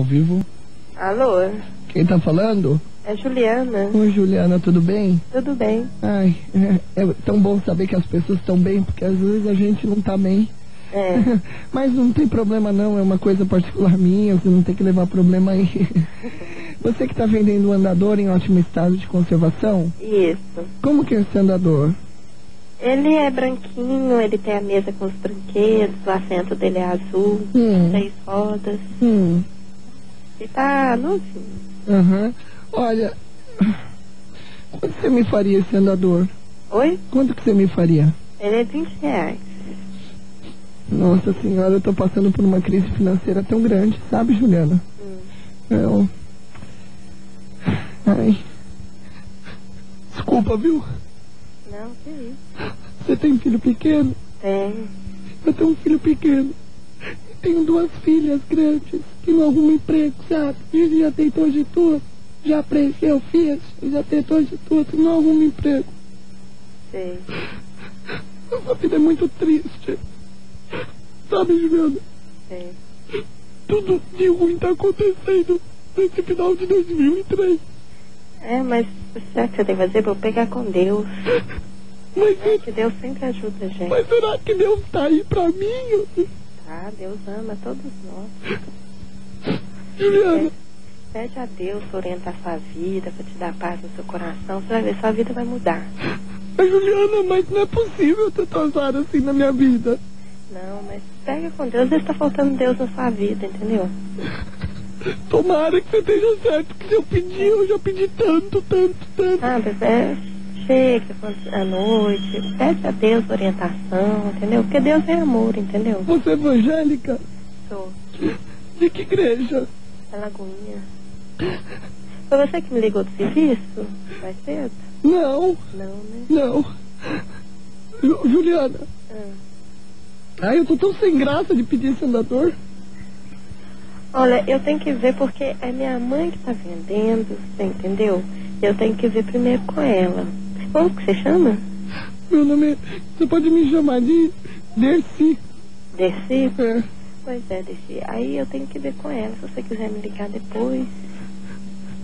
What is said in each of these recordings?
Ao vivo. Alô, Quem tá falando? é Juliana. Oi, Juliana, tudo bem? Tudo bem? Ai, é, é tão bom saber que as pessoas estão bem, porque às vezes a gente não tá bem. É. Mas não tem problema não, é uma coisa particular minha, você não tem que levar problema aí. Você que tá vendendo um andador em ótimo estado de conservação, Isso. como que é esse andador? Ele é branquinho, ele tem a mesa com os brinquedos, o assento dele é azul, Hum. seis rodas. Hum, E tá novinho. aham. Olha, quanto você me faria esse andador? Oi? Quanto que você me faria? Ele é 20 reais. Nossa senhora, eu tô passando por uma crise financeira tão grande, sabe, Juliana? Hum. Eu... Ai. Desculpa, viu? Não, que isso. Você tem filho pequeno? Tem. Eu tenho um filho pequeno. Tenho duas filhas grandes que não arrumam emprego, sabe? E já tentou de tudo. Já preencheu fias, já tentou de tudo, não arruma emprego. Sei. Essa vida é muito triste. Sabe, Juliana? Sei. Tudo de ruim tá acontecendo nesse final de 2003. É, mas o que você tem que fazer? Pra eu pegar com Deus. Mas, É que Deus sempre ajuda a gente. mas será que Deus tá aí pra mim? Tá? Deus ama todos nós. Juliana, Pede a Deus orientar sua vida, pra te dar paz no seu coração. Você vai ver, sua vida vai mudar. Mas, Juliana, mas não é possível ter azar assim na minha vida. Não, mas pega com Deus, está faltando Deus na sua vida, entendeu? Tomara que você esteja certo, que eu pedir, eu já pedi tanto, tanto, tanto. Ah, mas é, chega quando- à noite, pede a Deus orientação, entendeu? Porque Deus é amor, entendeu? Você é evangélica? Sou De que igreja? da Lagoinha. Foi você que me ligou do serviço? Mais cedo? Não, Não, né? não. Ju- Juliana, Ah. ai, eu tô tão sem graça de pedir esse andador. Olha, eu tenho que ver porque é minha mãe que tá vendendo, você entendeu? Eu tenho que ver primeiro com ela. Como que você chama? Meu nome é... Você pode me chamar de Dercy. Desci? É. Pois é, Desci. Aí eu tenho que ver com ela. Se você quiser me ligar depois.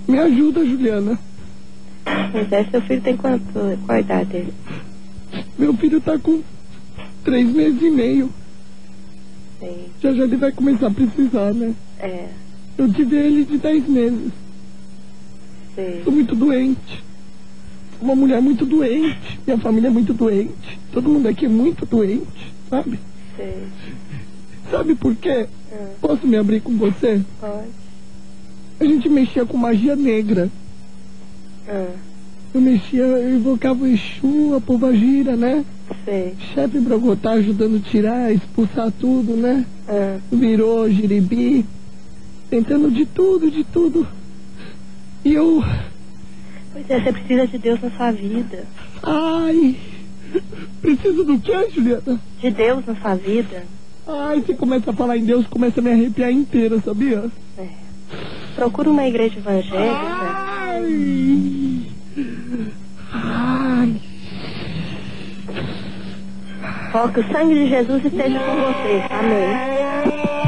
Me ajuda, Juliana. Pois é, seu filho tem quanto? Qual a idade dele? Meu filho tá com três meses e meio. Sei. Já já ele vai começar a precisar, né? É, Eu tive ele de dez meses. sei. Sou muito doente. Uma mulher muito doente. Minha família é muito doente. Todo mundo aqui é muito doente, sabe? Sei. Sabe por quê? Ah, Posso me abrir com você? pode. A gente mexia com magia negra. Ah, Eu mexia, eu invocava o Exu, a Povagira, né? sei. Chefe Brogotá ajudando a tirar, expulsar tudo, né? Ah, Virou giribi, tentando de tudo, de tudo. E eu, pois é, você precisa de Deus na sua vida. ai, preciso do quê, Juliana? De Deus na sua vida. Ai, você começa a falar em Deus, começa a me arrepiar inteira, sabia? É. Procura uma igreja evangélica. Ai, ai, Ó, que o sangue de Jesus esteja com você. Amém.